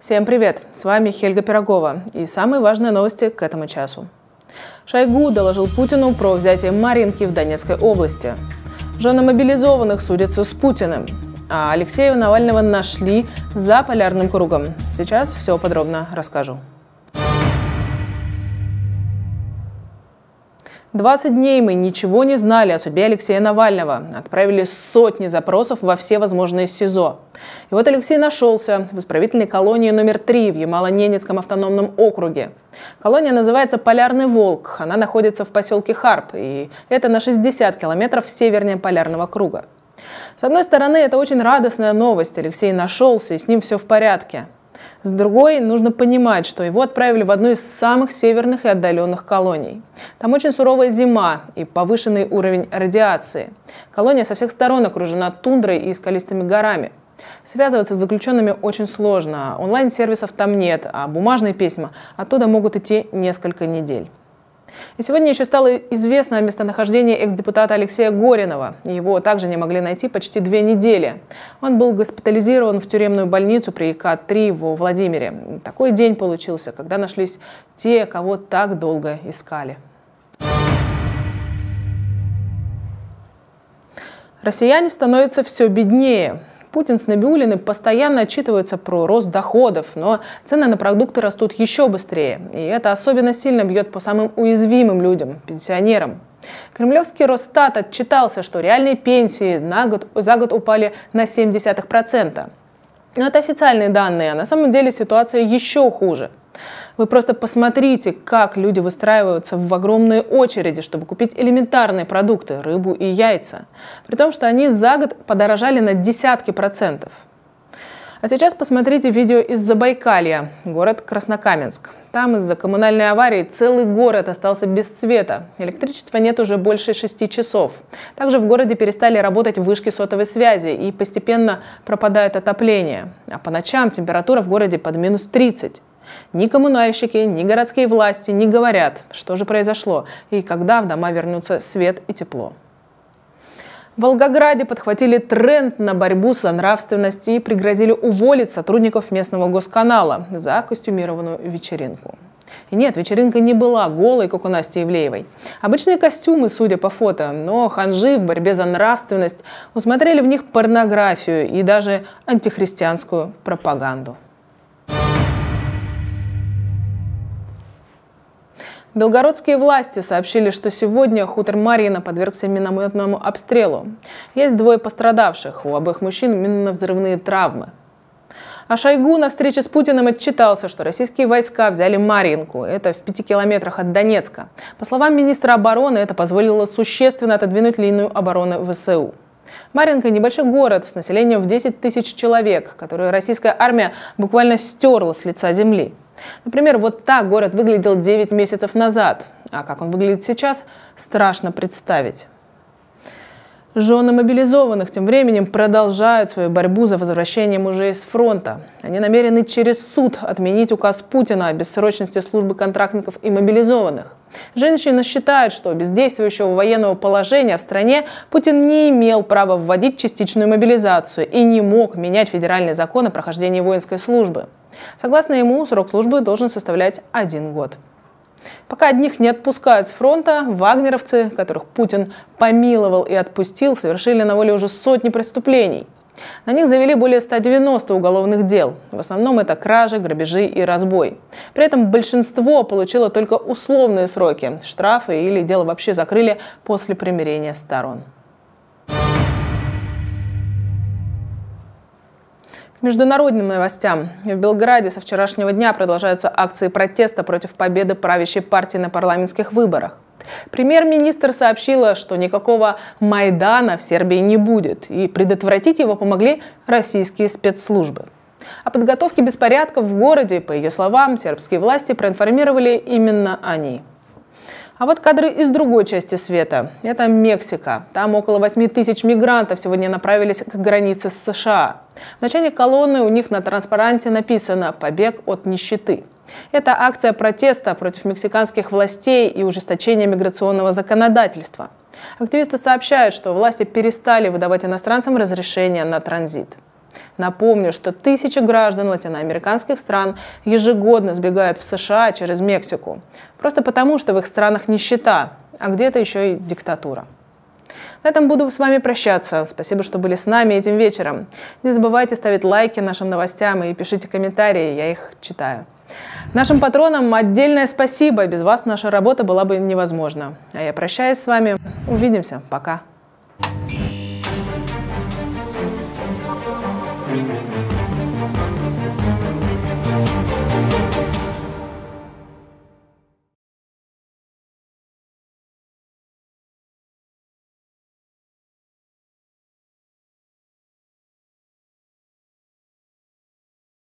Всем привет! С вами Хельга Пирогова и самые важные новости к этому часу. Шойгу доложил Путину про взятие Маринки в Донецкой области. Жены мобилизованных судятся с Путиным. А Алексея Навального нашли за полярным кругом. Сейчас все подробно расскажу. 20 дней мы ничего не знали о судьбе Алексея Навального. Отправили сотни запросов во все возможные СИЗО. И вот Алексей нашелся в исправительной колонии номер 3 в Ямало-Ненецком автономном округе. Колония называется «Полярный волк». Она находится в поселке Харп, и это на 60 километров севернее Полярного круга. С одной стороны, это очень радостная новость. Алексей нашелся, и с ним все в порядке. С другой, нужно понимать, что его отправили в одну из самых северных и отдаленных колоний. Там очень суровая зима и повышенный уровень радиации. Колония со всех сторон окружена тундрой и скалистыми горами. Связываться с заключенными очень сложно. Онлайн-сервисов там нет, а бумажные письма оттуда могут идти несколько недель. И сегодня еще стало известно о местонахождении экс-депутата Алексея Горинова. Его также не могли найти почти две недели. Он был госпитализирован в тюремную больницу при ИК-3 во Владимире. Такой день получился, когда нашлись те, кого так долго искали. Россияне становятся все беднее. Путин с Набиулиным постоянно отчитываются про рост доходов, но цены на продукты растут еще быстрее. И это особенно сильно бьет по самым уязвимым людям, пенсионерам. Кремлевский Росстат отчитался, что реальные пенсии на год, за год упали на 0,7%. Но это официальные данные, а на самом деле ситуация еще хуже – вы просто посмотрите, как люди выстраиваются в огромные очереди, чтобы купить элементарные продукты, рыбу и яйца. При том, что они за год подорожали на десятки процентов. А сейчас посмотрите видео из Забайкалья, город Краснокаменск. Там из-за коммунальной аварии целый город остался без света. Электричества нет уже больше шести часов. Также в городе перестали работать вышки сотовой связи и постепенно пропадает отопление. А по ночам температура в городе под минус 30. Ни коммунальщики, ни городские власти не говорят, что же произошло и когда в дома вернутся свет и тепло. В Волгограде подхватили тренд на борьбу за нравственность и пригрозили уволить сотрудников местного госканала за костюмированную вечеринку. И нет, вечеринка не была голой, как у Насти Евлеевой. Обычные костюмы, судя по фото, но ханжи в борьбе за нравственность усмотрели в них порнографию и даже антихристианскую пропаганду. Белгородские власти сообщили, что сегодня хутор Марьина подвергся минометному обстрелу. Есть двое пострадавших, у обоих мужчин минно-взрывные травмы. А Шойгу на встрече с Путиным отчитался, что российские войска взяли Маринку. Это в пяти километрах от Донецка. По словам министра обороны, это позволило существенно отодвинуть линию обороны ВСУ. Маринка – небольшой город с населением в 10 тысяч человек, который российская армия буквально стерла с лица земли. Например, вот так город выглядел 9 месяцев назад, а как он выглядит сейчас, страшно представить. Жены мобилизованных тем временем продолжают свою борьбу за возвращение мужей с фронта. Они намерены через суд отменить указ Путина о бессрочности службы контрактников и мобилизованных. Женщины считают, что без действующего военного положения в стране Путин не имел права вводить частичную мобилизацию и не мог менять федеральный закон о прохождении воинской службы. Согласно ему, срок службы должен составлять один год. Пока одних не отпускают с фронта, вагнеровцы, которых Путин помиловал и отпустил, совершили на воле уже сотни преступлений. На них завели более 190 уголовных дел. В основном это кражи, грабежи и разбой. При этом большинство получило только условные сроки, штрафы или дело вообще закрыли после примирения сторон. Международным новостям. В Белграде со вчерашнего дня продолжаются акции протеста против победы правящей партии на парламентских выборах. Премьер-министр сообщила, что никакого Майдана в Сербии не будет, и предотвратить его помогли российские спецслужбы. О подготовке беспорядков в городе, по ее словам, сербские власти проинформировали именно они. А вот кадры из другой части света. Это Мексика. Там около 8 тысяч мигрантов сегодня направились к границе с США. В начале колонны у них на транспаранте написано «Побег от нищеты». Это акция протеста против мексиканских властей и ужесточения миграционного законодательства. Активисты сообщают, что власти перестали выдавать иностранцам разрешения на транзит. Напомню, что тысячи граждан латиноамериканских стран ежегодно сбегают в США через Мексику. Просто потому, что в их странах нищета, а где-то еще и диктатура. На этом буду с вами прощаться. Спасибо, что были с нами этим вечером. Не забывайте ставить лайки нашим новостям и пишите комментарии, я их читаю. Нашим патронам отдельное спасибо. Без вас наша работа была бы невозможна. А я прощаюсь с вами. Увидимся. Пока. Thank you.